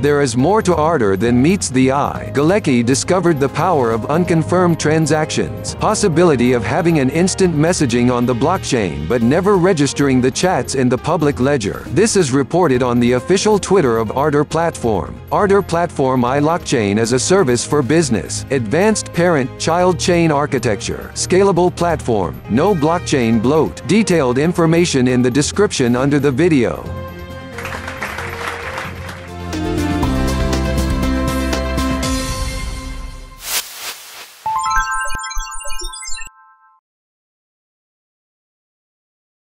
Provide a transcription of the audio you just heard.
There is more to Ardor than meets the eye. Galeki discovered the power of unconfirmed transactions, possibility of having an instant messaging on the blockchain but never registering the chats in the public ledger. This is reported on the official Twitter of Ardor platform. Ardor platform iLockchain is a service for business, advanced parent-child chain architecture, scalable platform, no blockchain bloat. Detailed information in the description under the video.